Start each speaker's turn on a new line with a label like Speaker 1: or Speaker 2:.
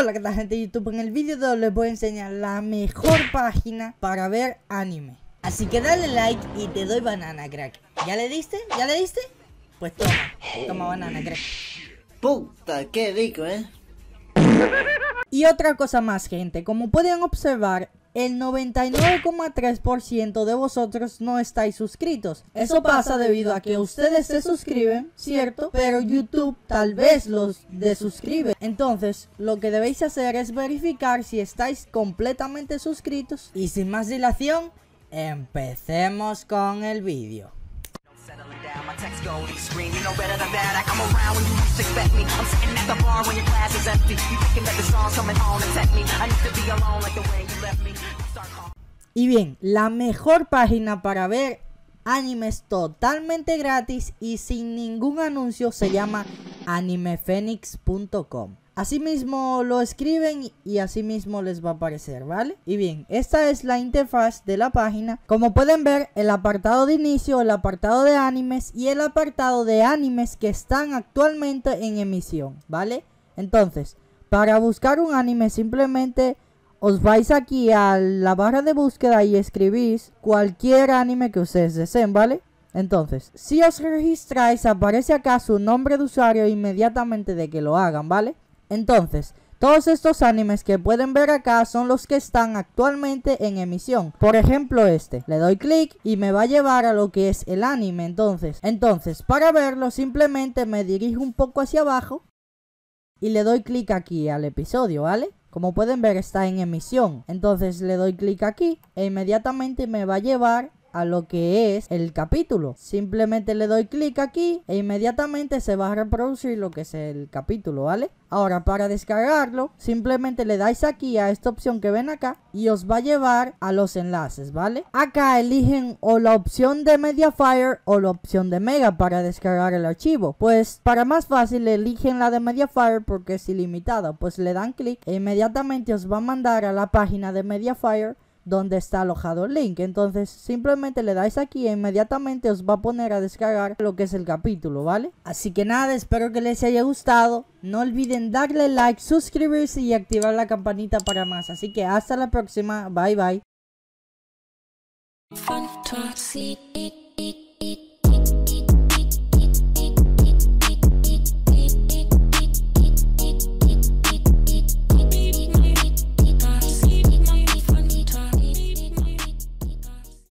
Speaker 1: Hola, ¿qué tal gente de YouTube? En el vídeo de hoy les voy a enseñar la mejor página para ver anime. Así que dale like y te doy banana, crack. ¿Ya le diste? ¿Ya le diste? Pues toma, toma banana, crack.
Speaker 2: Puta, qué rico, ¿eh?
Speaker 1: Y otra cosa más, gente. Como pueden observar, el 99,3% de vosotros no estáis suscritos. Eso pasa debido a que ustedes se suscriben, ¿cierto? Pero YouTube tal vez los desuscribe. Entonces, lo que debéis hacer es verificar si estáis completamente suscritos. Y sin más dilación, empecemos con el vídeo. Y bien, la mejor página para ver animes totalmente gratis y sin ningún anuncio se llama animefenix.com. Asimismo lo escriben y asimismo les va a aparecer, ¿vale? Y bien, esta es la interfaz de la página. Como pueden ver, el apartado de inicio, el apartado de animes y el apartado de animes que están actualmente en emisión, ¿vale? Entonces, para buscar un anime simplemente os vais aquí a la barra de búsqueda y escribís cualquier anime que ustedes deseen, ¿vale? Entonces, si os registráis, aparece acá su nombre de usuario inmediatamente de que lo hagan, ¿vale? Entonces, todos estos animes que pueden ver acá son los que están actualmente en emisión. Por ejemplo este. Le doy clic y me va a llevar a lo que es el anime. Entonces, entonces para verlo simplemente me dirijo un poco hacia abajo y le doy clic aquí al episodio, ¿vale? Como pueden ver está en emisión. Entonces le doy clic aquí e inmediatamente me va a llevar a lo que es el capítulo. Simplemente le doy clic aquí e inmediatamente se va a reproducir lo que es el capítulo, ¿vale? Ahora para descargarlo, simplemente le dais aquí a esta opción que ven acá y os va a llevar a los enlaces, ¿vale? Acá eligen o la opción de Mediafire o la opción de Mega para descargar el archivo. Pues para más fácil eligen la de Mediafire porque es ilimitada. Pues le dan clic e inmediatamente os va a mandar a la página de Mediafire donde está alojado el link. Entonces simplemente le dais aquí e inmediatamente os va a poner a descargar lo que es el capítulo, ¿vale? Así que nada, espero que les haya gustado. No olviden darle like, suscribirse y activar la campanita para más. Así que hasta la próxima. Bye bye.